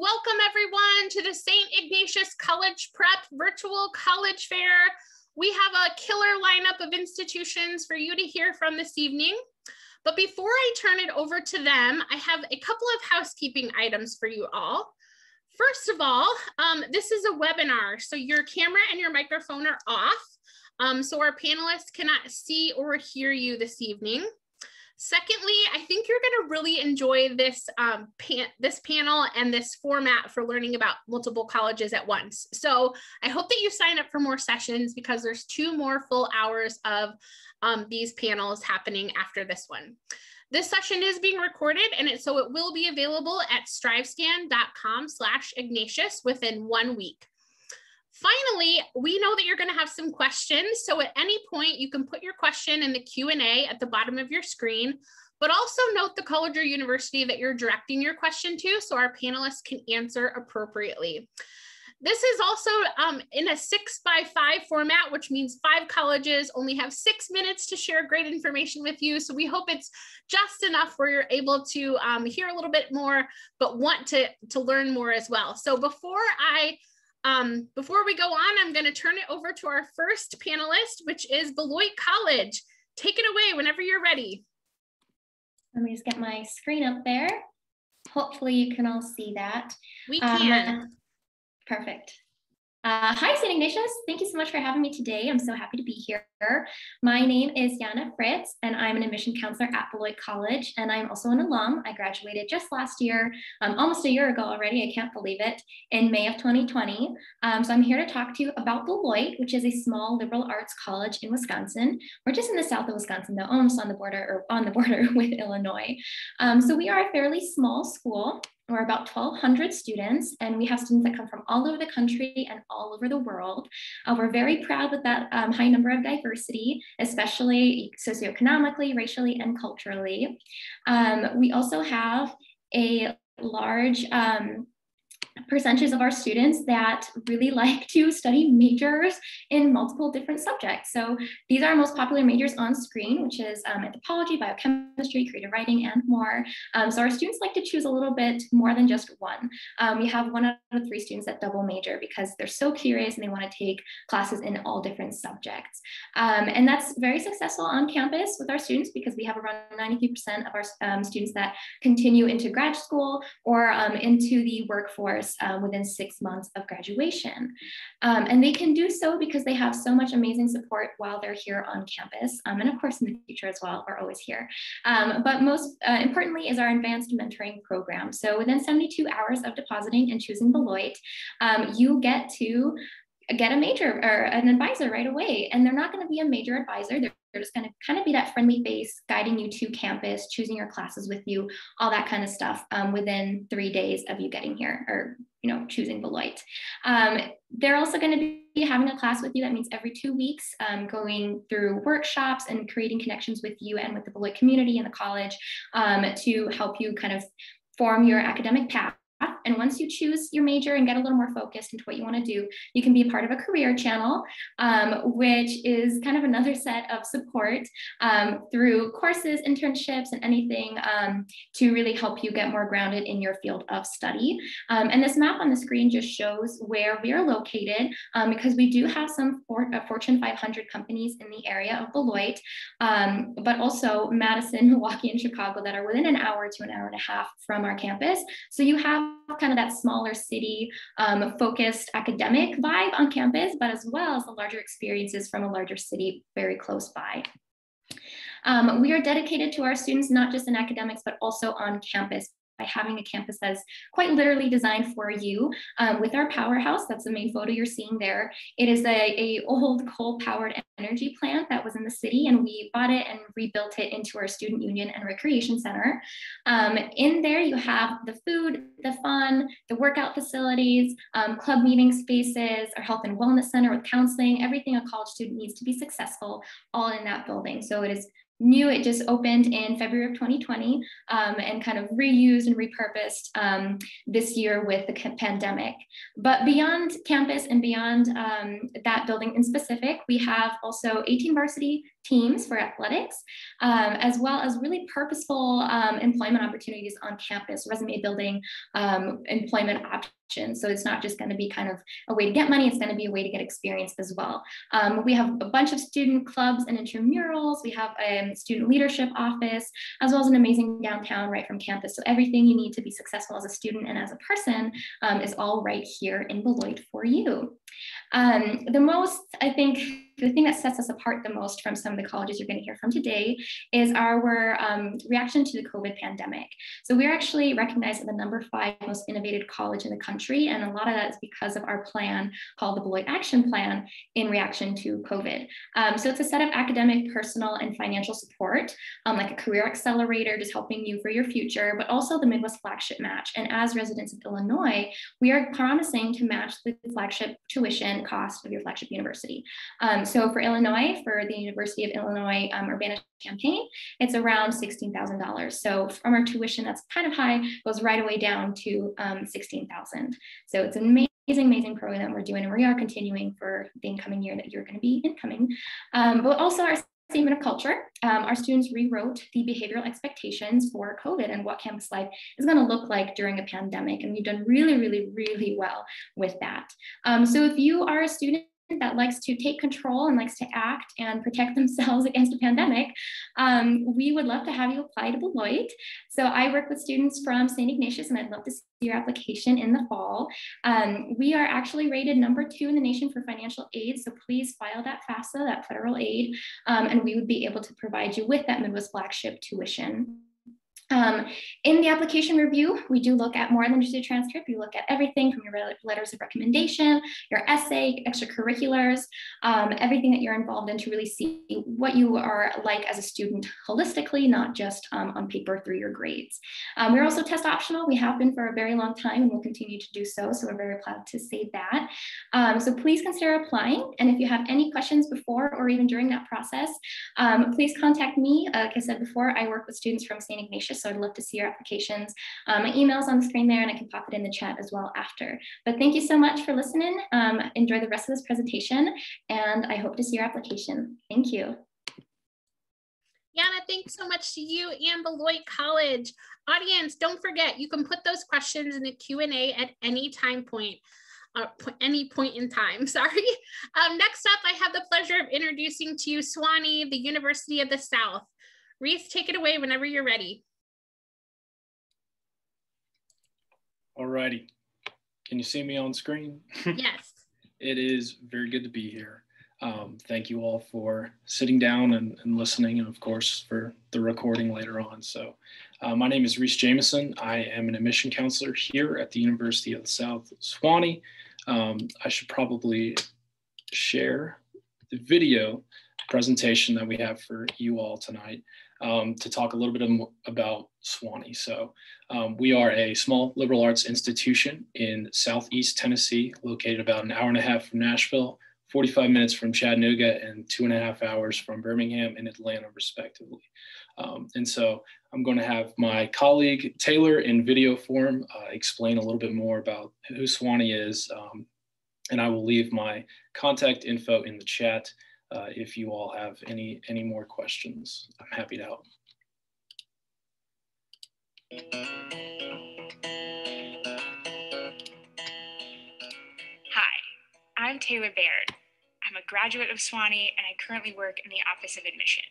Welcome everyone to the St. Ignatius College Prep Virtual College Fair. We have a killer lineup of institutions for you to hear from this evening. But before I turn it over to them, I have a couple of housekeeping items for you all. First of all, um, this is a webinar, so your camera and your microphone are off. Um, so our panelists cannot see or hear you this evening. Secondly, I think you're going to really enjoy this um, pan this panel and this format for learning about multiple colleges at once. So I hope that you sign up for more sessions because there's two more full hours of um, these panels happening after this one. This session is being recorded and it, so it will be available at strivescan.com slash Ignatius within one week. Finally, we know that you're going to have some questions. So at any point, you can put your question in the Q&A at the bottom of your screen, but also note the college or university that you're directing your question to so our panelists can answer appropriately. This is also um, in a six by five format, which means five colleges only have six minutes to share great information with you. So we hope it's just enough where you're able to um, hear a little bit more, but want to, to learn more as well. So before I um, before we go on, I'm going to turn it over to our first panelist, which is Beloit College. Take it away whenever you're ready. Let me just get my screen up there. Hopefully you can all see that. We can. Um, perfect. Uh, hi, St. Ignatius. Thank you so much for having me today. I'm so happy to be here. My name is Jana Fritz, and I'm an admission counselor at Beloit College, and I'm also an alum. I graduated just last year, um, almost a year ago already, I can't believe it, in May of 2020. Um, so I'm here to talk to you about Beloit, which is a small liberal arts college in Wisconsin. We're just in the south of Wisconsin, though, almost on the border or on the border with Illinois. Um, so we are a fairly small school. We're about 1,200 students, and we have students that come from all over the country and all over the world. Uh, we're very proud with that um, high number of diversity, especially socioeconomically, racially, and culturally. Um, we also have a large um, percentages of our students that really like to study majors in multiple different subjects. So these are most popular majors on screen, which is um, anthropology, biochemistry, creative writing, and more. Um, so our students like to choose a little bit more than just one. Um, we have one out of three students that double major because they're so curious and they want to take classes in all different subjects. Um, and that's very successful on campus with our students because we have around 93% of our um, students that continue into grad school or um, into the workforce uh, within six months of graduation. Um, and they can do so because they have so much amazing support while they're here on campus. Um, and of course, in the future as well, we're always here. Um, but most uh, importantly is our advanced mentoring program. So within 72 hours of depositing and choosing Beloit, um, you get to get a major or an advisor right away. And they're not going to be a major advisor. They're, they're just going to kind of be that friendly face guiding you to campus, choosing your classes with you, all that kind of stuff um, within three days of you getting here or, you know, choosing Beloit. Um, they're also going to be having a class with you. That means every two weeks, um, going through workshops and creating connections with you and with the Beloit community and the college um, to help you kind of form your academic path and once you choose your major and get a little more focused into what you want to do, you can be part of a career channel, um, which is kind of another set of support um, through courses, internships, and anything um, to really help you get more grounded in your field of study. Um, and this map on the screen just shows where we are located um, because we do have some for, uh, Fortune 500 companies in the area of Beloit, um, but also Madison, Milwaukee, and Chicago that are within an hour to an hour and a half from our campus. So you have kind of that smaller city um, focused academic vibe on campus, but as well as the larger experiences from a larger city very close by. Um, we are dedicated to our students, not just in academics, but also on campus by having a campus that is quite literally designed for you. Um, with our powerhouse, that's the main photo you're seeing there. It is a, a old coal-powered energy plant that was in the city, and we bought it and rebuilt it into our student union and recreation center. Um, in there, you have the food, the fun, the workout facilities, um, club meeting spaces, our health and wellness center with counseling, everything a college student needs to be successful, all in that building. So it is new. It just opened in February of 2020 um, and kind of reused and repurposed um, this year with the pandemic. But beyond campus and beyond um, that building in specific, we have also 18 varsity teams for athletics, um, as well as really purposeful um, employment opportunities on campus, resume building, um, employment options. So it's not just going to be kind of a way to get money, it's going to be a way to get experience as well. Um, we have a bunch of student clubs and intramurals. We have a student leadership office, as well as an amazing downtown right from campus. So everything you need to be successful as a student and as a person um, is all right here in Beloit for you. Um, the most, I think, the thing that sets us apart the most from some of the colleges you're going to hear from today is our um, reaction to the COVID pandemic. So we're actually recognized as the number five most innovative college in the country, and a lot of that is because of our plan called the Beloit Action Plan in reaction to COVID. Um, so it's a set of academic, personal, and financial support, um, like a career accelerator, just helping you for your future, but also the Midwest Flagship Match. And as residents of Illinois, we are promising to match the flagship tuition cost of your flagship university. Um, so for Illinois, for the University of Illinois um, Urbana-Champaign, it's around $16,000. So from our tuition that's kind of high, goes right away down to um, 16,000. So it's an amazing, amazing program that we're doing and we are continuing for the incoming year that you're gonna be incoming. Um, but also our statement of culture, um, our students rewrote the behavioral expectations for COVID and what campus life is going to look like during a pandemic. And we've done really, really, really well with that. Um, so if you are a student that likes to take control and likes to act and protect themselves against a pandemic, um, we would love to have you apply to Beloit. So I work with students from St. Ignatius and I'd love to see your application in the fall. Um, we are actually rated number two in the nation for financial aid. So please file that FAFSA, that federal aid, um, and we would be able to provide you with that Midwest flagship tuition. Um, in the application review, we do look at more than just a transcript. We look at everything from your letters of recommendation, your essay, extracurriculars, um, everything that you're involved in to really see what you are like as a student holistically, not just um, on paper through your grades. Um, we're also test optional. We have been for a very long time and we'll continue to do so. So we're very proud to say that. Um, so please consider applying. And if you have any questions before or even during that process, um, please contact me. Uh, like I said before, I work with students from St. Ignatius so I'd love to see your applications. Um, my email's on the screen there and I can pop it in the chat as well after. But thank you so much for listening. Um, enjoy the rest of this presentation and I hope to see your application. Thank you. Yana, thanks so much to you and Beloit College. Audience, don't forget, you can put those questions in the Q&A at any time point. Uh, any point in time, sorry. Um, next up, I have the pleasure of introducing to you Sewanee, the University of the South. Reese, take it away whenever you're ready. Alrighty. Can you see me on screen? Yes. it is very good to be here. Um, thank you all for sitting down and, and, listening, and of course for the recording later on. So, uh, my name is Reese Jameson. I am an admission counselor here at the University of the South Sewanee. Um, I should probably share the video presentation that we have for you all tonight um, to talk a little bit about Sewanee. So um, we are a small liberal arts institution in Southeast Tennessee, located about an hour and a half from Nashville, 45 minutes from Chattanooga, and two and a half hours from Birmingham and Atlanta, respectively. Um, and so I'm going to have my colleague Taylor in video form uh, explain a little bit more about who Sewanee is. Um, and I will leave my contact info in the chat uh, if you all have any, any more questions. I'm happy to help. Hi, I'm Taylor Baird. I'm a graduate of Sewanee and I currently work in the Office of Admission.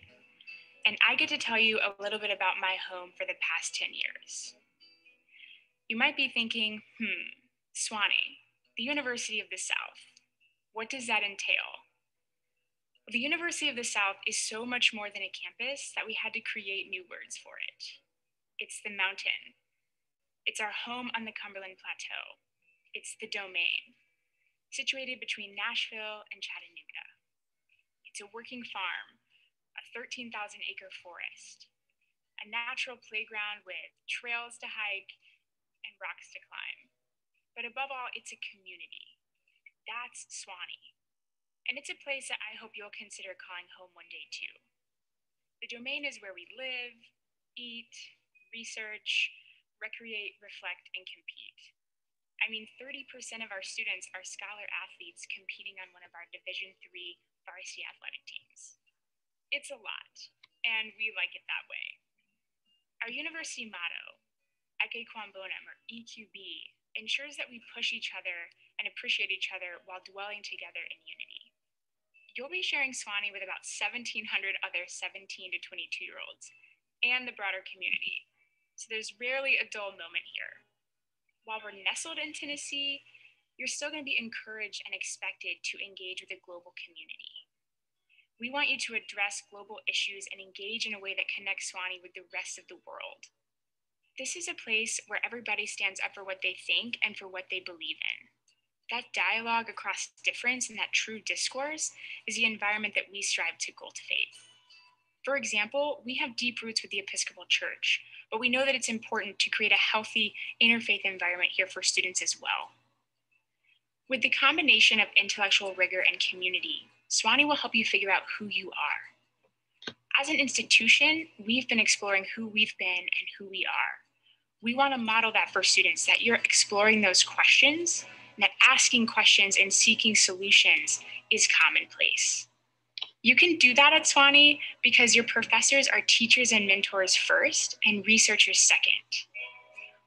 And I get to tell you a little bit about my home for the past 10 years. You might be thinking, hmm, Sewanee, the University of the South. What does that entail? The University of the South is so much more than a campus that we had to create new words for it. It's the mountain. It's our home on the Cumberland Plateau. It's the domain, situated between Nashville and Chattanooga. It's a working farm, a 13,000 acre forest, a natural playground with trails to hike and rocks to climb. But above all, it's a community. That's Sewanee and it's a place that I hope you'll consider calling home one day too. The domain is where we live, eat, research, recreate, reflect, and compete. I mean, 30% of our students are scholar athletes competing on one of our Division III varsity athletic teams. It's a lot, and we like it that way. Our university motto, Ecce Quam Bonum, or EQB, ensures that we push each other and appreciate each other while dwelling together in unity. You'll be sharing Sewanee with about 1,700 other 17 to 22 year olds and the broader community, so there's rarely a dull moment here. While we're nestled in Tennessee, you're still going to be encouraged and expected to engage with the global community. We want you to address global issues and engage in a way that connects Sewanee with the rest of the world. This is a place where everybody stands up for what they think and for what they believe in. That dialogue across difference and that true discourse is the environment that we strive to cultivate. For example, we have deep roots with the Episcopal Church, but we know that it's important to create a healthy interfaith environment here for students as well. With the combination of intellectual rigor and community, Sewanee will help you figure out who you are. As an institution, we've been exploring who we've been and who we are. We want to model that for students that you're exploring those questions and that asking questions and seeking solutions is commonplace. You can do that at Sewanee because your professors are teachers and mentors first and researchers second.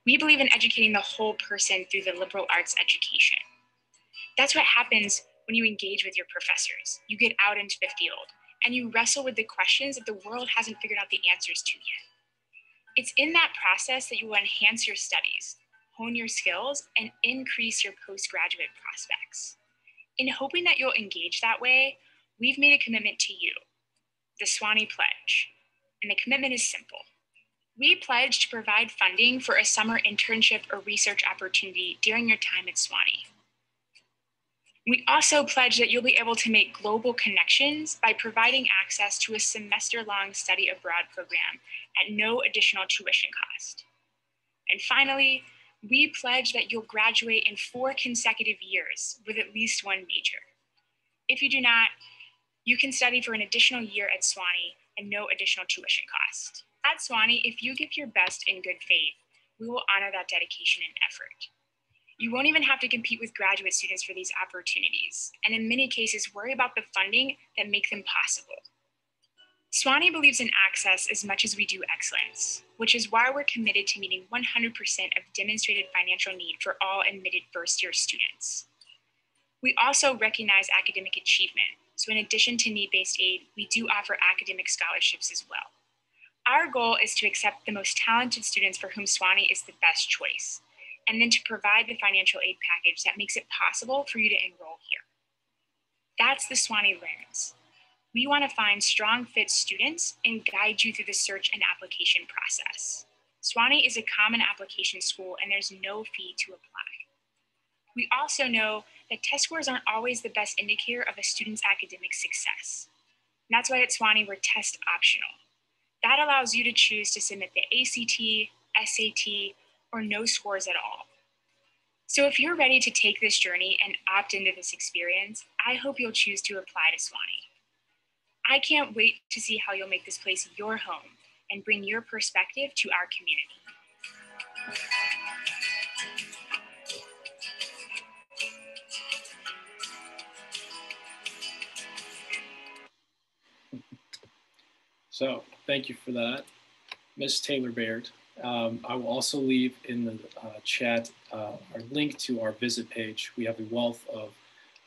We believe in educating the whole person through the liberal arts education. That's what happens when you engage with your professors. You get out into the field and you wrestle with the questions that the world hasn't figured out the answers to yet. It's in that process that you will enhance your studies, hone your skills, and increase your postgraduate prospects. In hoping that you'll engage that way, we've made a commitment to you, the Sewanee Pledge. And the commitment is simple. We pledge to provide funding for a summer internship or research opportunity during your time at Sewanee. We also pledge that you'll be able to make global connections by providing access to a semester long study abroad program at no additional tuition cost. And finally, we pledge that you'll graduate in four consecutive years with at least one major. If you do not, you can study for an additional year at Sewanee and no additional tuition cost. At Sewanee, if you give your best in good faith, we will honor that dedication and effort. You won't even have to compete with graduate students for these opportunities, and in many cases, worry about the funding that make them possible. Sewanee believes in access as much as we do excellence, which is why we're committed to meeting 100% of demonstrated financial need for all admitted first year students. We also recognize academic achievement, so in addition to need based aid, we do offer academic scholarships as well. Our goal is to accept the most talented students for whom Sewanee is the best choice, and then to provide the financial aid package that makes it possible for you to enroll here. That's the Sewanee Learns. We want to find strong fit students and guide you through the search and application process. Sewanee is a common application school and there's no fee to apply. We also know that test scores aren't always the best indicator of a student's academic success. And that's why at Sewanee we're test optional. That allows you to choose to submit the ACT, SAT, or no scores at all. So if you're ready to take this journey and opt into this experience, I hope you'll choose to apply to Sewanee. I can't wait to see how you'll make this place your home and bring your perspective to our community. So thank you for that, Ms. Taylor Baird. Um, I will also leave in the uh, chat uh, our link to our visit page. We have a wealth of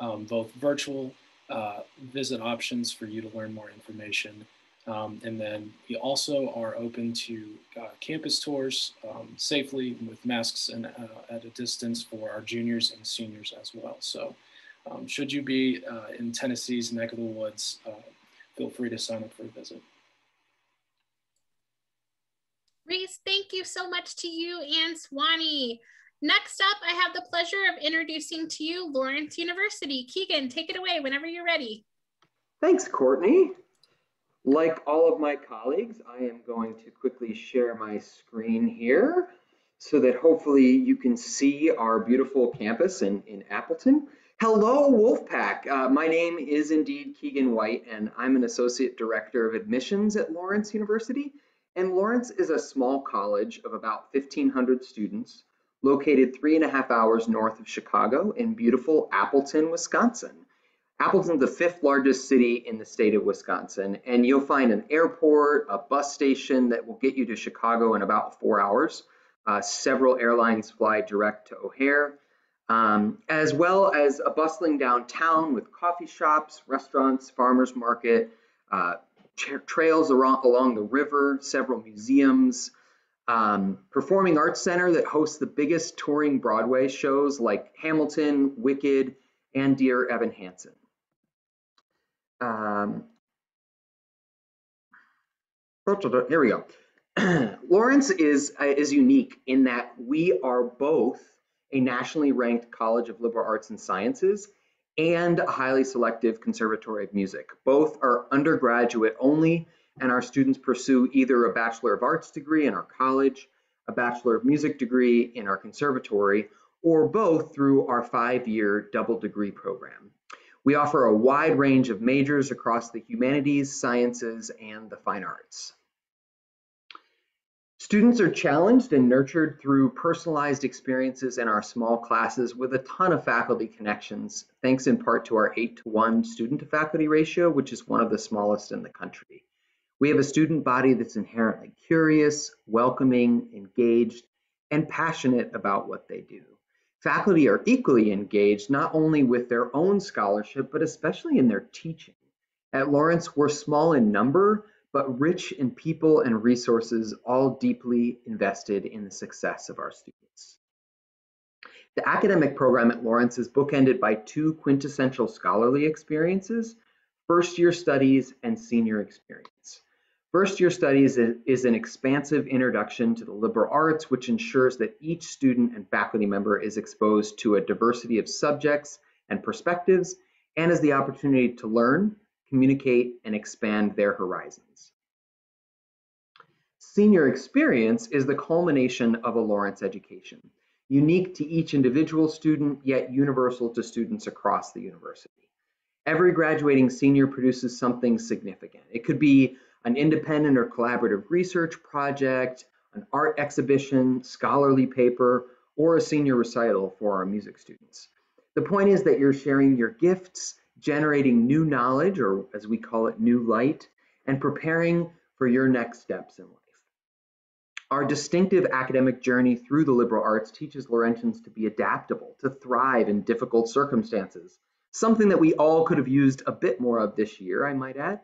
um, both virtual uh, visit options for you to learn more information. Um, and then we also are open to uh, campus tours um, safely with masks and uh, at a distance for our juniors and seniors as well. So um, should you be uh, in Tennessee's neck of the woods, feel free to sign up for a visit. Reese, thank you so much to you and Sewanee. Next up, I have the pleasure of introducing to you Lawrence University. Keegan, take it away whenever you're ready. Thanks, Courtney. Like all of my colleagues, I am going to quickly share my screen here so that hopefully you can see our beautiful campus in, in Appleton. Hello, Wolfpack. Uh, my name is indeed Keegan White, and I'm an Associate Director of Admissions at Lawrence University. And Lawrence is a small college of about 1,500 students located three and a half hours north of Chicago in beautiful Appleton, Wisconsin. Appleton's the fifth largest city in the state of Wisconsin, and you'll find an airport, a bus station that will get you to Chicago in about four hours. Uh, several airlines fly direct to O'Hare, um, as well as a bustling downtown with coffee shops, restaurants, farmers market, uh, trails along, along the river, several museums, um, Performing Arts Center that hosts the biggest touring Broadway shows like Hamilton, Wicked, and Dear Evan Hansen. Um, here we go. Lawrence is, uh, is unique in that we are both a nationally ranked College of Liberal Arts and Sciences and a highly selective Conservatory of Music. Both are undergraduate only, and our students pursue either a Bachelor of Arts degree in our college, a Bachelor of Music degree in our conservatory, or both through our five-year double degree program. We offer a wide range of majors across the humanities, sciences, and the fine arts. Students are challenged and nurtured through personalized experiences in our small classes with a ton of faculty connections, thanks in part to our 8 to 1 student to faculty ratio, which is one of the smallest in the country. We have a student body that's inherently curious, welcoming, engaged, and passionate about what they do. Faculty are equally engaged not only with their own scholarship, but especially in their teaching. At Lawrence, we're small in number, but rich in people and resources, all deeply invested in the success of our students. The academic program at Lawrence is bookended by two quintessential scholarly experiences, first year studies and senior experience. First year studies is an expansive introduction to the liberal arts, which ensures that each student and faculty member is exposed to a diversity of subjects and perspectives and has the opportunity to learn, communicate, and expand their horizons. Senior experience is the culmination of a Lawrence education, unique to each individual student, yet universal to students across the university. Every graduating senior produces something significant. It could be an independent or collaborative research project, an art exhibition, scholarly paper, or a senior recital for our music students. The point is that you're sharing your gifts, generating new knowledge, or as we call it, new light, and preparing for your next steps in life. Our distinctive academic journey through the liberal arts teaches Laurentians to be adaptable, to thrive in difficult circumstances, something that we all could have used a bit more of this year, I might add,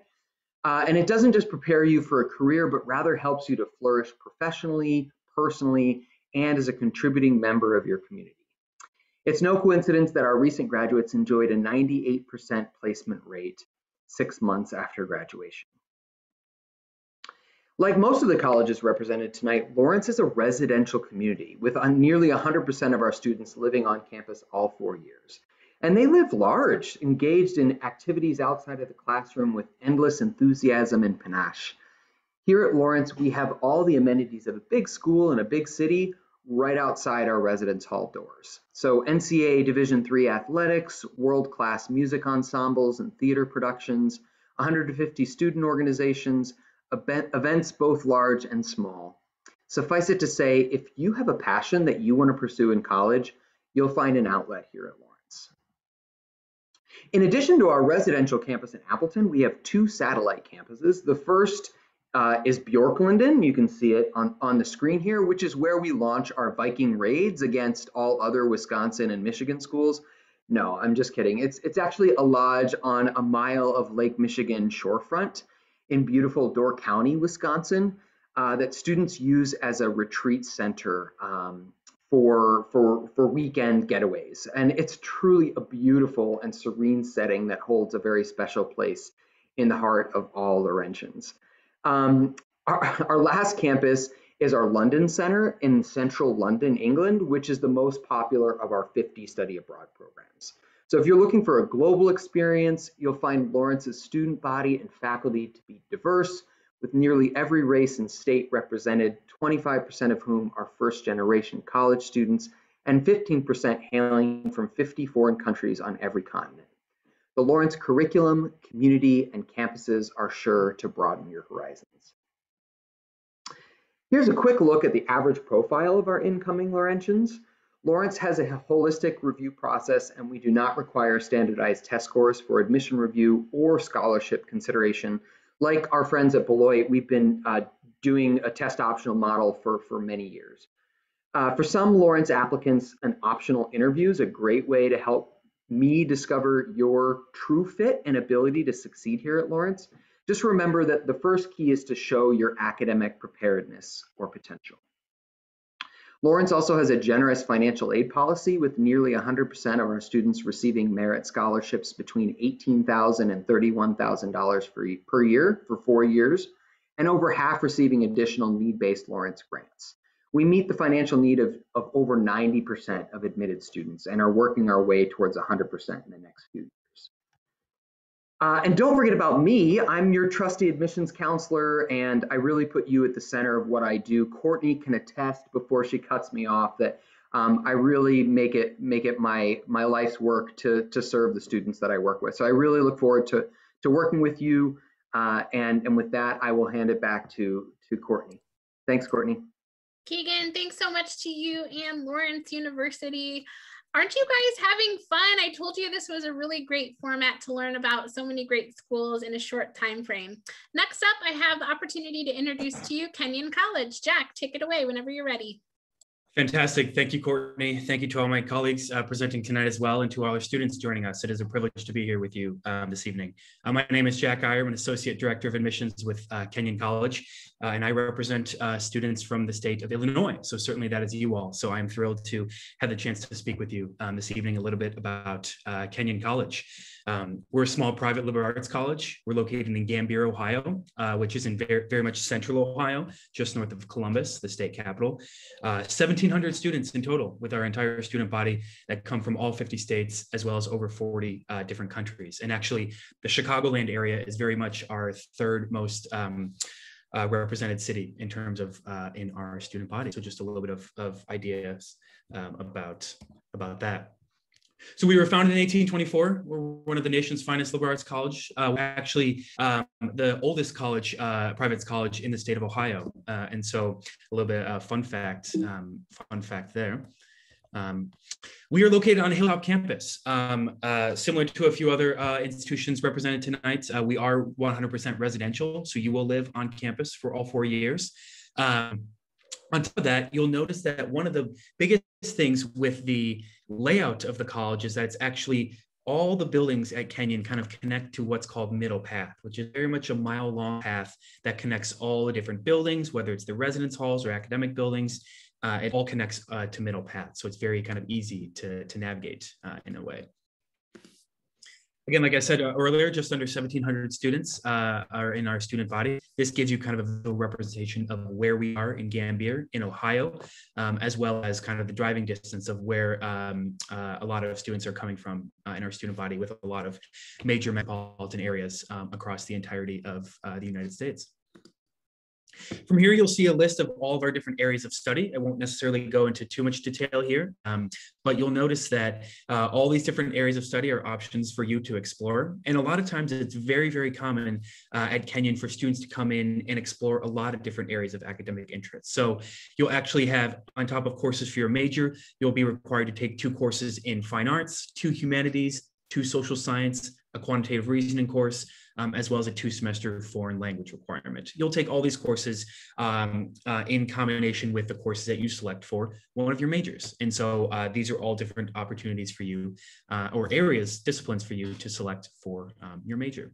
uh, and it doesn't just prepare you for a career, but rather helps you to flourish professionally, personally, and as a contributing member of your community. It's no coincidence that our recent graduates enjoyed a 98% placement rate six months after graduation. Like most of the colleges represented tonight, Lawrence is a residential community with nearly 100% of our students living on campus all four years. And they live large, engaged in activities outside of the classroom with endless enthusiasm and panache. Here at Lawrence, we have all the amenities of a big school in a big city right outside our residence hall doors. So NCAA Division III athletics, world-class music ensembles and theater productions, 150 student organizations, events both large and small. Suffice it to say, if you have a passion that you want to pursue in college, you'll find an outlet here at Lawrence. In addition to our residential campus in Appleton, we have two satellite campuses. The first uh, is Björklunden. You can see it on, on the screen here, which is where we launch our Viking raids against all other Wisconsin and Michigan schools. No, I'm just kidding. It's, it's actually a lodge on a mile of Lake Michigan shorefront in beautiful Door County, Wisconsin, uh, that students use as a retreat center um, for for for weekend getaways and it's truly a beautiful and serene setting that holds a very special place in the heart of all Laurentians. Um, our, our last campus is our London Center in central London, England, which is the most popular of our 50 study abroad programs. So if you're looking for a global experience, you'll find Lawrence's student body and faculty to be diverse, with nearly every race and state represented, 25% of whom are first generation college students and 15% hailing from 50 foreign countries on every continent. The Lawrence curriculum, community, and campuses are sure to broaden your horizons. Here's a quick look at the average profile of our incoming Laurentians. Lawrence has a holistic review process and we do not require standardized test scores for admission review or scholarship consideration. Like our friends at Beloit, we've been uh, doing a test optional model for, for many years. Uh, for some Lawrence applicants, an optional interview is a great way to help me discover your true fit and ability to succeed here at Lawrence. Just remember that the first key is to show your academic preparedness or potential. Lawrence also has a generous financial aid policy with nearly 100% of our students receiving merit scholarships between $18,000 and $31,000 per year for four years, and over half receiving additional need-based Lawrence grants. We meet the financial need of, of over 90% of admitted students and are working our way towards 100% in the next few years. Uh, and don't forget about me. I'm your trusty admissions counselor, and I really put you at the center of what I do. Courtney can attest before she cuts me off that um, I really make it make it my my life's work to to serve the students that I work with. So I really look forward to to working with you. Uh, and and with that, I will hand it back to to Courtney. Thanks, Courtney. Keegan, thanks so much to you and Lawrence University. Aren't you guys having fun? I told you this was a really great format to learn about so many great schools in a short time frame. Next up, I have the opportunity to introduce to you Kenyon College. Jack, take it away whenever you're ready. Fantastic. Thank you, Courtney. Thank you to all my colleagues uh, presenting tonight as well and to all our students joining us. It is a privilege to be here with you um, this evening. Uh, my name is Jack Iyer. I'm an Associate Director of Admissions with uh, Kenyon College, uh, and I represent uh, students from the state of Illinois. So certainly that is you all. So I'm thrilled to have the chance to speak with you um, this evening a little bit about uh, Kenyon College. Um, we're a small private liberal arts college. We're located in Gambier, Ohio, uh, which is in very, very much central Ohio, just north of Columbus, the state capital. Uh, 1,700 students in total with our entire student body that come from all 50 states, as well as over 40 uh, different countries. And actually, the Chicagoland area is very much our third most um, uh, represented city in terms of uh, in our student body. So just a little bit of, of ideas um, about, about that. So we were founded in 1824. We're one of the nation's finest liberal arts college. Uh, we're actually um, the oldest college, uh, private college in the state of Ohio. Uh, and so a little bit of fun fact, um, fun fact there. Um, we are located on hilltop campus. Um, uh, similar to a few other uh, institutions represented tonight, uh, we are 100% residential. So you will live on campus for all four years. Um, on top of that, you'll notice that one of the biggest things with the layout of the college is that it's actually all the buildings at Kenyon kind of connect to what's called Middle Path, which is very much a mile long path that connects all the different buildings, whether it's the residence halls or academic buildings. Uh, it all connects uh, to Middle Path. So it's very kind of easy to, to navigate uh, in a way. Again, like I said uh, earlier, just under 1,700 students uh, are in our student body. This gives you kind of a representation of where we are in Gambier, in Ohio, um, as well as kind of the driving distance of where um, uh, a lot of students are coming from uh, in our student body with a lot of major metropolitan areas um, across the entirety of uh, the United States. From here, you'll see a list of all of our different areas of study. I won't necessarily go into too much detail here, um, but you'll notice that uh, all these different areas of study are options for you to explore. And a lot of times it's very, very common uh, at Kenyon for students to come in and explore a lot of different areas of academic interest. So you'll actually have, on top of courses for your major, you'll be required to take two courses in fine arts, two humanities, two social science, a quantitative reasoning course, um, as well as a two semester foreign language requirement. You'll take all these courses um, uh, in combination with the courses that you select for one of your majors. And so uh, these are all different opportunities for you uh, or areas, disciplines for you to select for um, your major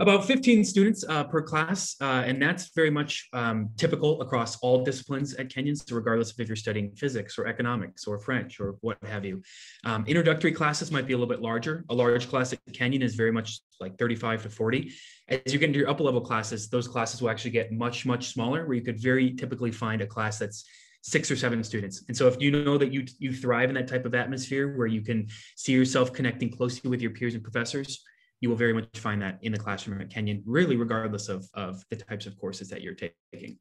about 15 students uh, per class, uh, and that's very much um, typical across all disciplines at Kenyon, so regardless of if you're studying physics or economics or French or what have you. Um, introductory classes might be a little bit larger. A large class at Kenyon is very much like 35 to 40. As you get into your upper level classes, those classes will actually get much, much smaller, where you could very typically find a class that's six or seven students. And so if you know that you you thrive in that type of atmosphere where you can see yourself connecting closely with your peers and professors, you will very much find that in the classroom at Kenyon, really regardless of, of the types of courses that you're taking.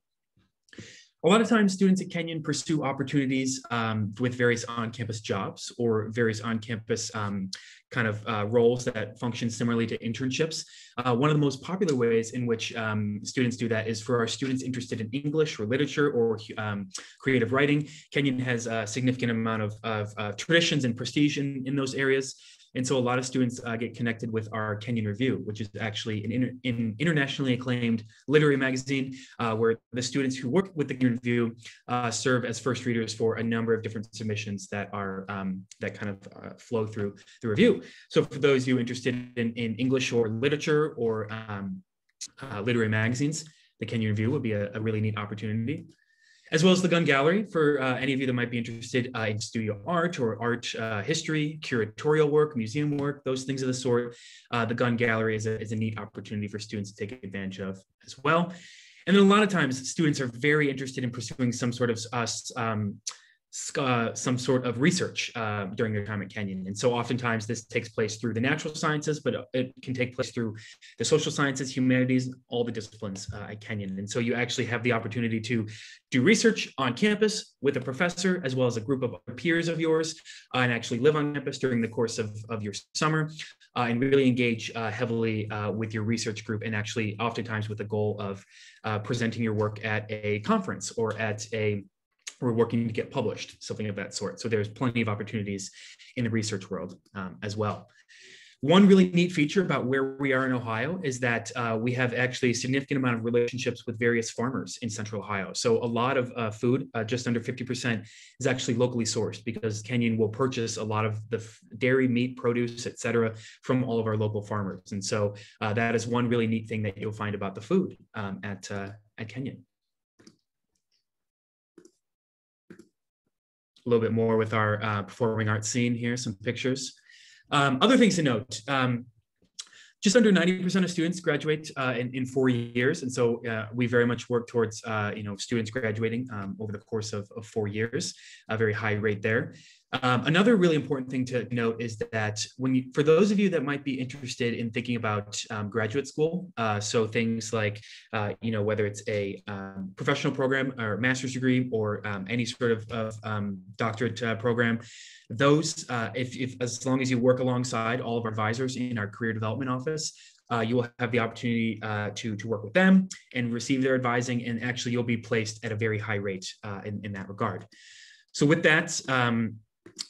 A lot of times students at Kenyon pursue opportunities um, with various on-campus jobs or various on-campus um, kind of uh, roles that function similarly to internships. Uh, one of the most popular ways in which um, students do that is for our students interested in English or literature or um, creative writing. Kenyon has a significant amount of, of uh, traditions and prestige in, in those areas. And so a lot of students uh, get connected with our Kenyon Review, which is actually an, inter an internationally acclaimed literary magazine uh, where the students who work with the Kenyon Review uh, serve as first readers for a number of different submissions that are um, that kind of uh, flow through the review. So for those of you interested in, in English or literature or um, uh, literary magazines, the Kenyon Review would be a, a really neat opportunity as well as the Gund Gallery for uh, any of you that might be interested uh, in studio art or art uh, history, curatorial work, museum work, those things of the sort. Uh, the Gund Gallery is a, is a neat opportunity for students to take advantage of as well. And then a lot of times students are very interested in pursuing some sort of um, uh, some sort of research uh, during their time at Kenyon. And so oftentimes this takes place through the natural sciences, but it can take place through the social sciences, humanities, all the disciplines uh, at Kenyon. And so you actually have the opportunity to do research on campus with a professor, as well as a group of peers of yours, uh, and actually live on campus during the course of, of your summer, uh, and really engage uh, heavily with your research group, and actually oftentimes with the goal of presenting your work at a conference or at a we're working to get published, something of that sort. So there's plenty of opportunities in the research world um, as well. One really neat feature about where we are in Ohio is that uh, we have actually a significant amount of relationships with various farmers in central Ohio. So a lot of uh, food, uh, just under 50%, is actually locally sourced because Kenyon will purchase a lot of the dairy, meat, produce, et cetera, from all of our local farmers. And so uh, that is one really neat thing that you'll find about the food um, at, uh, at Kenyon. A little bit more with our uh, performing arts scene here, some pictures. Um, other things to note, um, just under 90% of students graduate uh, in, in four years. And so uh, we very much work towards, uh, you know, students graduating um, over the course of, of, four years, a very high rate there. Um, another really important thing to note is that when you, for those of you that might be interested in thinking about um, graduate school, uh, so things like, uh, you know, whether it's a um, professional program or master's degree or um, any sort of, of um, doctorate uh, program, those, uh, if, if as long as you work alongside all of our advisors in our career development office, uh, you will have the opportunity uh, to, to work with them and receive their advising, and actually you'll be placed at a very high rate uh, in, in that regard. So with that, um,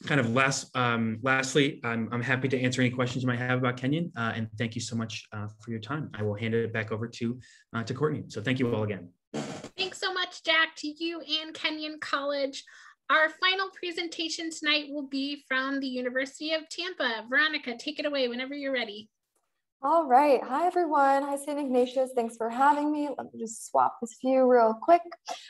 kind of last, um, lastly, I'm, I'm happy to answer any questions you might have about Kenyon, uh, and thank you so much uh, for your time. I will hand it back over to, uh, to Courtney. So thank you all again. Thanks so much, Jack, to you and Kenyon College. Our final presentation tonight will be from the University of Tampa. Veronica, take it away whenever you're ready. All right. Hi, everyone. Hi, St. Ignatius. Thanks for having me. Let me just swap this view real quick.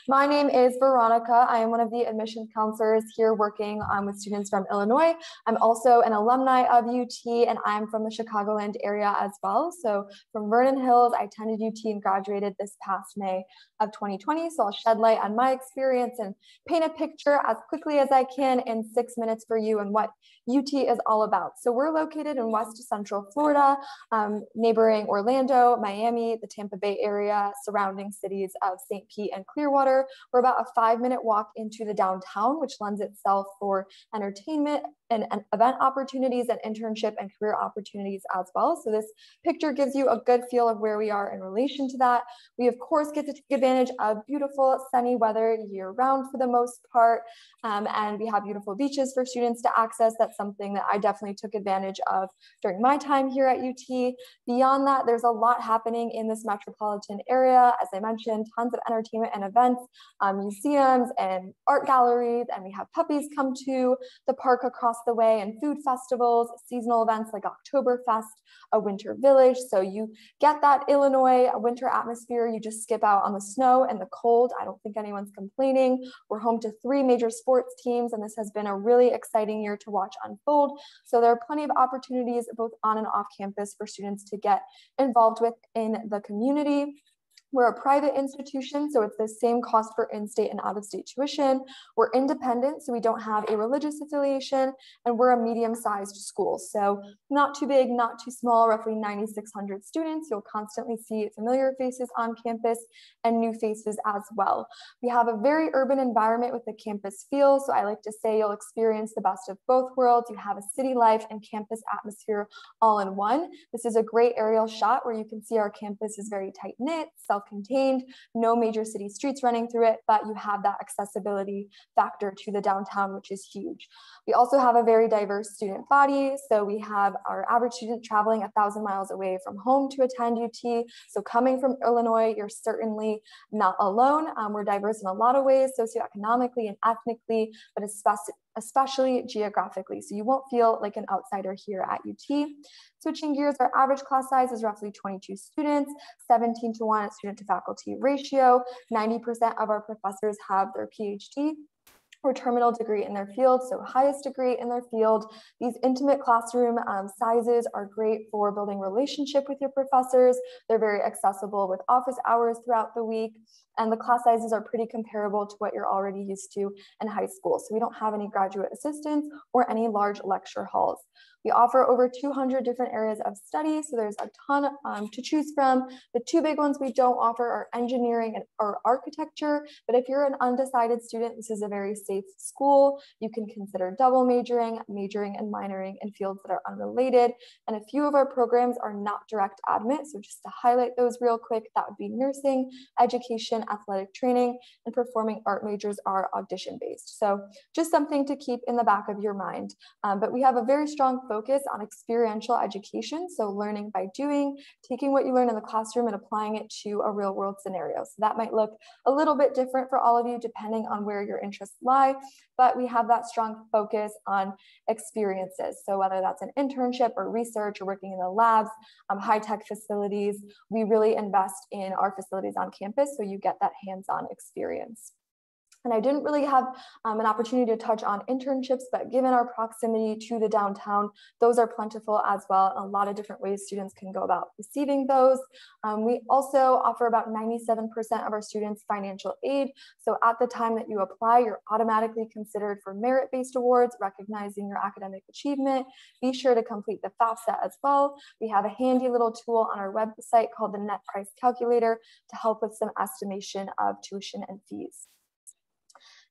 My name is Veronica. I am one of the admission counselors here working um, with students from Illinois. I'm also an alumni of UT and I'm from the Chicagoland area as well. So from Vernon Hills, I attended UT and graduated this past May of 2020. So I'll shed light on my experience and paint a picture as quickly as I can in six minutes for you and what UT is all about. So we're located in West Central Florida. Um, neighboring Orlando, Miami, the Tampa Bay area, surrounding cities of St. Pete and Clearwater. We're about a five minute walk into the downtown, which lends itself for entertainment and, and, event opportunities and internship and career opportunities as well. So this picture gives you a good feel of where we are in relation to that. We of course get to take advantage of beautiful sunny weather year round for the most part. Um, and we have beautiful beaches for students to access. That's something that I definitely took advantage of during my time here at UT. Beyond that, there's a lot happening in this metropolitan area. As I mentioned, tons of entertainment and events, um, museums and art galleries, and we have puppies come to the park across the way and food festivals, seasonal events like Oktoberfest, a winter village. So you get that Illinois winter atmosphere. You just skip out on the snow and the cold. I don't think anyone's complaining. We're home to three major sports teams, and this has been a really exciting year to watch unfold. So there are plenty of opportunities both on and off campus for students to get involved with in the community. We're a private institution, so it's the same cost for in-state and out-of-state tuition. We're independent, so we don't have a religious affiliation, and we're a medium-sized school. So not too big, not too small, roughly 9,600 students. You'll constantly see familiar faces on campus and new faces as well. We have a very urban environment with the campus feel, so I like to say you'll experience the best of both worlds. You have a city life and campus atmosphere all in one. This is a great aerial shot where you can see our campus is very tight-knit, self self-contained, no major city streets running through it, but you have that accessibility factor to the downtown, which is huge. We also have a very diverse student body. So we have our average student traveling a thousand miles away from home to attend UT. So coming from Illinois, you're certainly not alone. Um, we're diverse in a lot of ways, socioeconomically and ethnically, but especially especially geographically. So you won't feel like an outsider here at UT. Switching gears, our average class size is roughly 22 students, 17 to 1 student to faculty ratio. 90% of our professors have their PhD or terminal degree in their field, so highest degree in their field. These intimate classroom um, sizes are great for building relationship with your professors. They're very accessible with office hours throughout the week. And the class sizes are pretty comparable to what you're already used to in high school. So we don't have any graduate assistants or any large lecture halls. We offer over 200 different areas of study, so there's a ton um, to choose from. The two big ones we don't offer are engineering and or architecture, but if you're an undecided student, this is a very safe school. You can consider double majoring, majoring and minoring in fields that are unrelated, and a few of our programs are not direct admit, so just to highlight those real quick, that would be nursing, education, athletic training, and performing art majors are audition based. So just something to keep in the back of your mind. Um, but we have a very strong focus on experiential education. So learning by doing, taking what you learn in the classroom and applying it to a real world scenario. So that might look a little bit different for all of you depending on where your interests lie, but we have that strong focus on experiences. So whether that's an internship or research or working in the labs, um, high tech facilities, we really invest in our facilities on campus so you get that hands-on experience. And I didn't really have um, an opportunity to touch on internships, but given our proximity to the downtown, those are plentiful as well. A lot of different ways students can go about receiving those. Um, we also offer about 97% of our students financial aid. So at the time that you apply, you're automatically considered for merit-based awards, recognizing your academic achievement. Be sure to complete the FAFSA as well. We have a handy little tool on our website called the Net Price Calculator to help with some estimation of tuition and fees.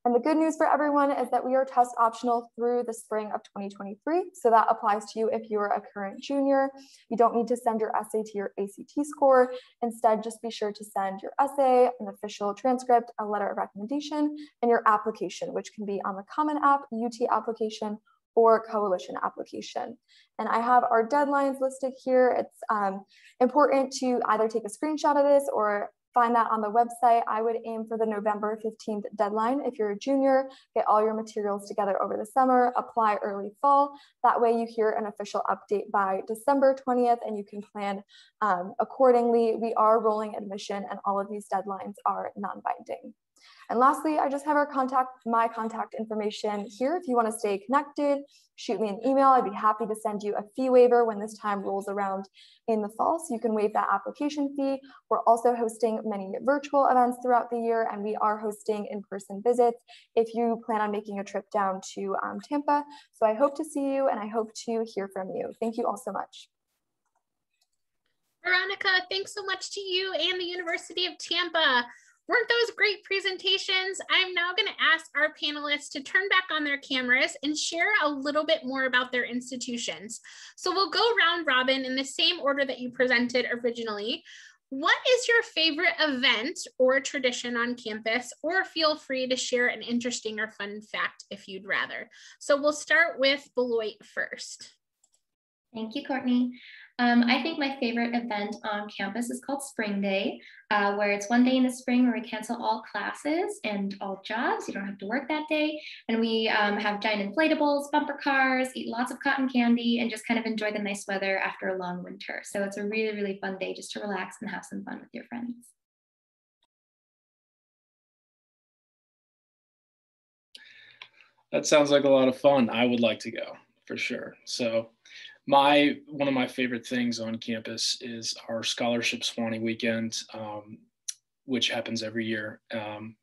And the good news for everyone is that we are test optional through the spring of 2023. So that applies to you if you are a current junior. You don't need to send your SAT or ACT score. Instead, just be sure to send your essay, an official transcript, a letter of recommendation, and your application, which can be on the Common App, UT application, or coalition application. And I have our deadlines listed here. It's um, important to either take a screenshot of this or find that on the website. I would aim for the November 15th deadline. If you're a junior, get all your materials together over the summer, apply early fall. That way you hear an official update by December 20th and you can plan um, accordingly. We are rolling admission and all of these deadlines are non-binding. And lastly, I just have our contact, my contact information here. If you want to stay connected, shoot me an email. I'd be happy to send you a fee waiver when this time rolls around in the fall. So you can waive that application fee. We're also hosting many virtual events throughout the year, and we are hosting in-person visits if you plan on making a trip down to um, Tampa. So I hope to see you and I hope to hear from you. Thank you all so much. Veronica, thanks so much to you and the University of Tampa. Weren't those great presentations? I'm now going to ask our panelists to turn back on their cameras and share a little bit more about their institutions. So we'll go round robin in the same order that you presented originally. What is your favorite event or tradition on campus? Or feel free to share an interesting or fun fact if you'd rather. So we'll start with Beloit first. Thank you, Courtney. Um, I think my favorite event on campus is called Spring Day, uh, where it's one day in the spring where we cancel all classes and all jobs. You don't have to work that day. And we um, have giant inflatables, bumper cars, eat lots of cotton candy, and just kind of enjoy the nice weather after a long winter. So it's a really, really fun day just to relax and have some fun with your friends. That sounds like a lot of fun. I would like to go for sure. So my one of my favorite things on campus is our scholarship Sewanee weekend. Um, which happens every year. Um,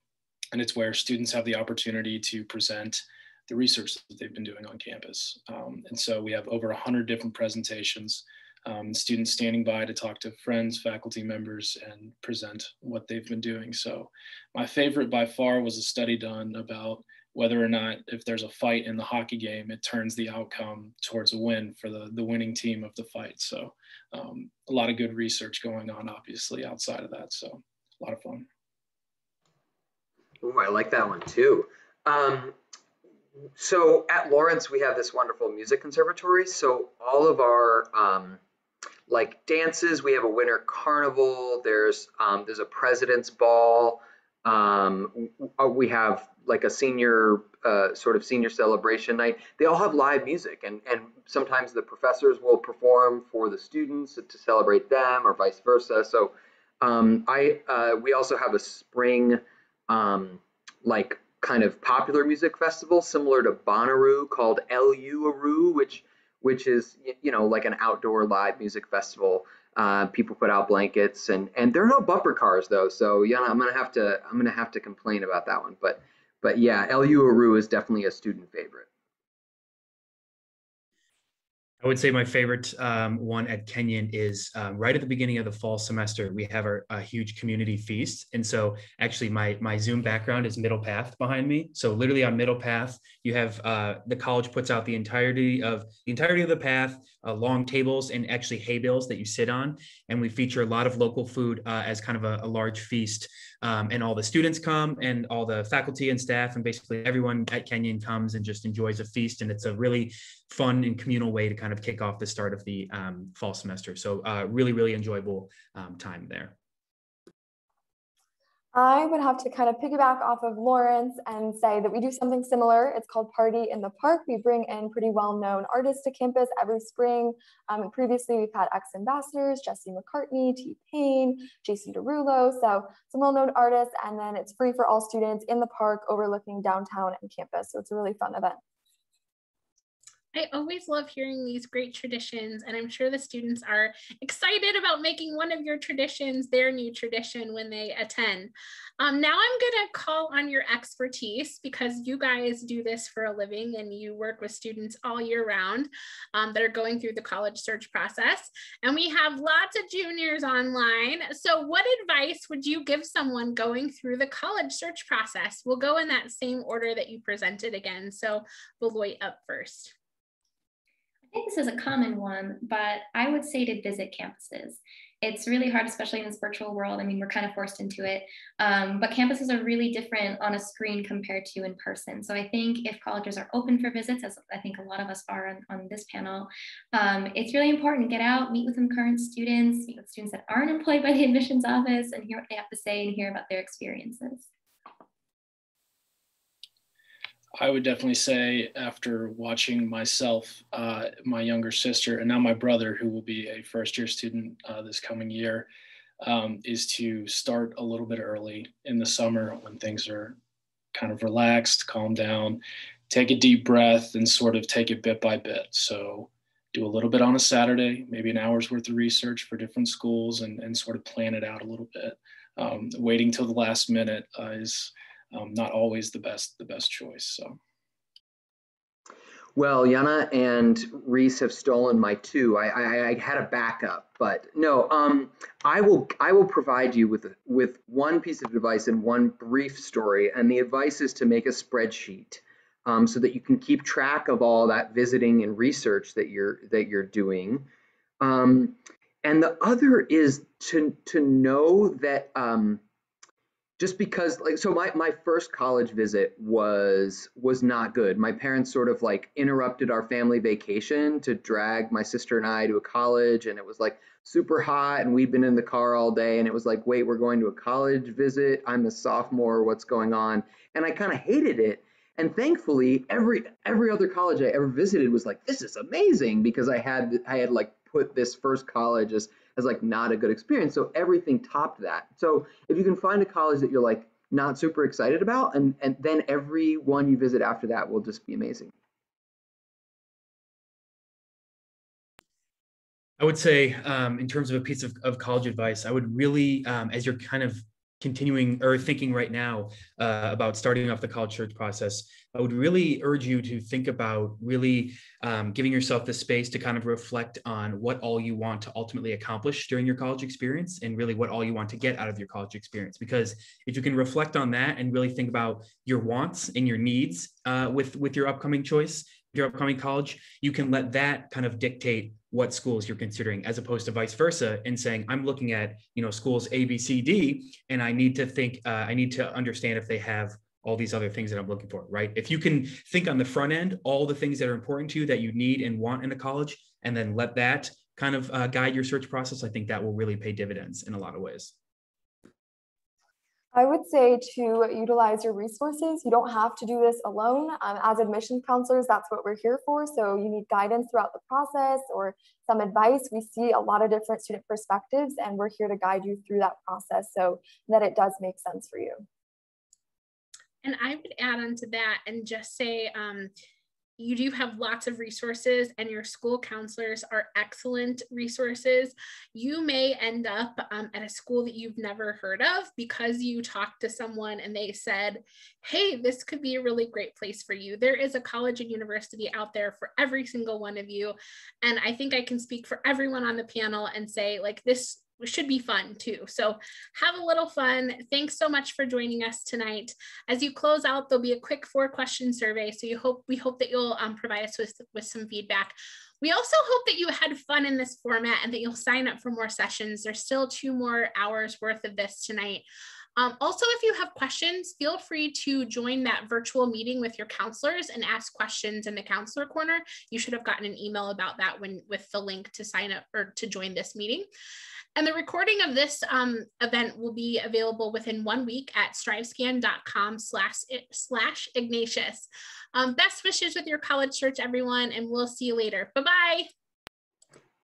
and it's where students have the opportunity to present the research that they've been doing on campus. Um, and so we have over 100 different presentations, um, students standing by to talk to friends, faculty members, and present what they've been doing. So my favorite by far was a study done about whether or not if there's a fight in the hockey game, it turns the outcome towards a win for the, the winning team of the fight. So um, a lot of good research going on, obviously, outside of that. So a lot of fun. Ooh, I like that one too. Um, so at Lawrence, we have this wonderful music conservatory. So all of our um, like dances, we have a winter carnival. There's um, there's a president's ball. Um, uh, we have like a senior uh, sort of senior celebration night. They all have live music, and and sometimes the professors will perform for the students to celebrate them, or vice versa. So um, I uh, we also have a spring um, like kind of popular music festival similar to Bonnaroo called LU which which is you know like an outdoor live music festival. Uh, people put out blankets and and there are no bumper cars though, so yeah, I'm gonna have to I'm gonna have to complain about that one. But but yeah, LU is definitely a student favorite. I would say my favorite um, one at Kenyon is um, right at the beginning of the fall semester. We have our a huge community feast, and so actually my my Zoom background is Middle Path behind me. So literally on Middle Path, you have uh, the college puts out the entirety of the entirety of the path, uh, long tables, and actually hay bales that you sit on, and we feature a lot of local food uh, as kind of a, a large feast. Um, and all the students come, and all the faculty and staff, and basically everyone at Kenyon comes and just enjoys a feast, and it's a really fun and communal way to kind of kick off the start of the um, fall semester. So uh, really, really enjoyable um, time there. I would have to kind of piggyback off of Lawrence and say that we do something similar. It's called Party in the Park. We bring in pretty well-known artists to campus every spring. Um, previously, we've had X Ambassadors, Jesse McCartney, T-Pain, Jason Derulo, so some well-known artists, and then it's free for all students in the park overlooking downtown and campus. So it's a really fun event. I always love hearing these great traditions, and I'm sure the students are excited about making one of your traditions their new tradition when they attend. Um, now I'm going to call on your expertise because you guys do this for a living and you work with students all year round um, that are going through the college search process. And we have lots of juniors online. So, what advice would you give someone going through the college search process? We'll go in that same order that you presented again. So, Beloit up first this is a common one, but I would say to visit campuses. It's really hard, especially in this virtual world. I mean, we're kind of forced into it, um, but campuses are really different on a screen compared to in person. So I think if colleges are open for visits, as I think a lot of us are on, on this panel, um, it's really important to get out, meet with some current students, meet with students that aren't employed by the admissions office and hear what they have to say and hear about their experiences. I would definitely say after watching myself, uh, my younger sister, and now my brother, who will be a first year student uh, this coming year, um, is to start a little bit early in the summer when things are kind of relaxed, calm down, take a deep breath, and sort of take it bit by bit. So do a little bit on a Saturday, maybe an hour's worth of research for different schools, and, and sort of plan it out a little bit. Um, waiting till the last minute uh, is um, not always the best the best choice. So. Well, Yana and Reese have stolen my two. I, I, I had a backup, but no. Um, I will I will provide you with with one piece of advice and one brief story. And the advice is to make a spreadsheet, um, so that you can keep track of all that visiting and research that you're that you're doing. Um, and the other is to to know that um, just because like so my, my first college visit was was not good. My parents sort of like interrupted our family vacation to drag my sister and i to a college and it was like super hot and we'd been in the car all day and it was like wait we're going to a college visit? I'm a sophomore. What's going on? And i kind of hated it. And thankfully every every other college i ever visited was like this is amazing because i had i had like put this first college as as like not a good experience. So everything topped that. So if you can find a college that you're like not super excited about, and and then every one you visit after that will just be amazing. I would say, um, in terms of a piece of, of college advice, I would really, um, as you're kind of continuing or thinking right now uh, about starting off the college search process, I would really urge you to think about really um, giving yourself the space to kind of reflect on what all you want to ultimately accomplish during your college experience and really what all you want to get out of your college experience. Because if you can reflect on that and really think about your wants and your needs uh, with, with your upcoming choice, your upcoming college, you can let that kind of dictate what schools you're considering as opposed to vice versa and saying i'm looking at you know schools a b c d and i need to think uh, i need to understand if they have all these other things that i'm looking for right? If you can think on the front end all the things that are important to you that you need and want in a college and then let that kind of uh, guide your search process i think that will really pay dividends in a lot of ways I would say to utilize your resources. You don't have to do this alone. Um, as admission counselors, that's what we're here for. So you need guidance throughout the process or some advice. We see a lot of different student perspectives and we're here to guide you through that process so that it does make sense for you. And I would add on to that and just say, um, you do have lots of resources and your school counselors are excellent resources. You may end up um, at a school that you've never heard of because you talked to someone and they said, hey, this could be a really great place for you. There is a college and university out there for every single one of you. And I think I can speak for everyone on the panel and say, like, this should be fun too. So have a little fun. Thanks so much for joining us tonight. As you close out, there'll be a quick four question survey. So you hope we hope that you'll um, provide us with, with some feedback. We also hope that you had fun in this format and that you'll sign up for more sessions. There's still two more hours worth of this tonight. Um, also, if you have questions, feel free to join that virtual meeting with your counselors and ask questions in the counselor corner. You should have gotten an email about that when with the link to sign up or to join this meeting. And the recording of this um, event will be available within one week at strivescan.com slash, slash Ignatius. Um, best wishes with your college search, everyone, and we'll see you later. Bye-bye.